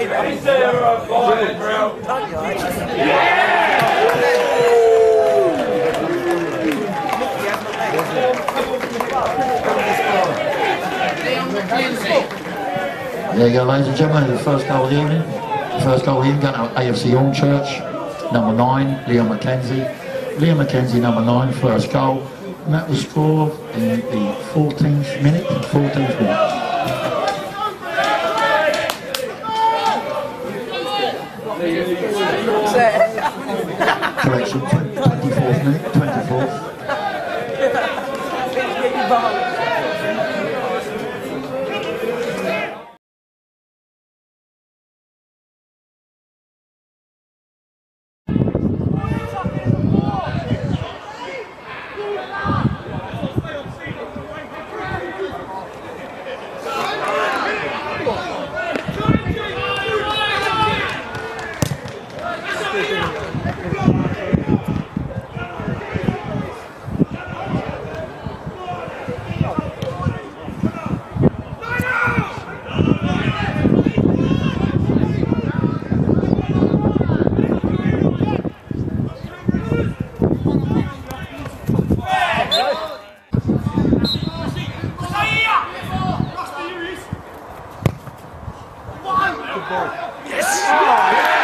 You and get. Don't you, actually? There you go, ladies and gentlemen, the first goal of the evening. First goal evening going to AFC Hornchurch, number nine, Liam McKenzie. Liam McKenzie, number nine, first goal. And that was scored in the 14th minute, 14th minute. Correction, 24th minute, 24th. forward. Yes! Oh, yeah.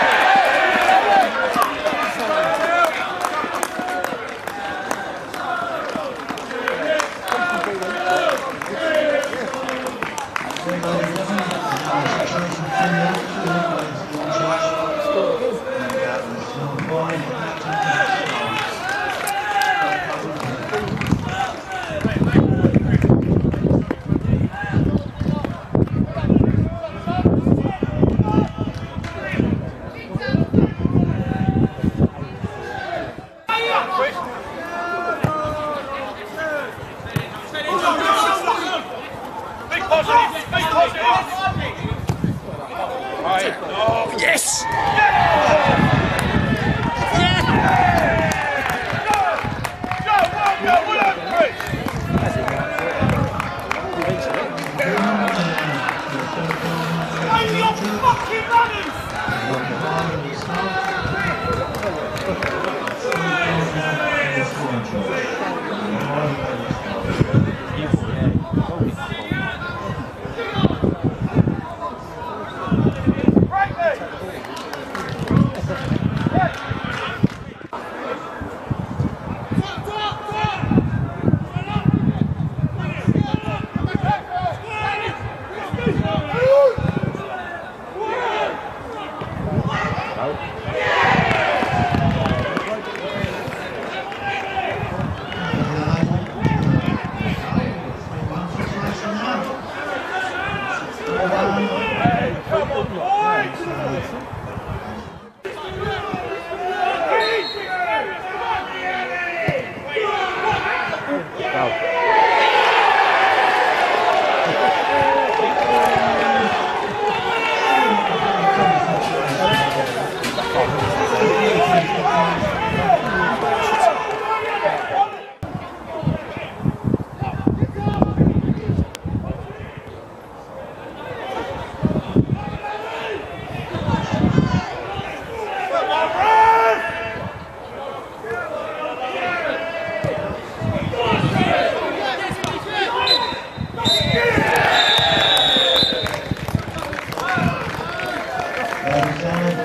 Fucking runners! final. Thank you so.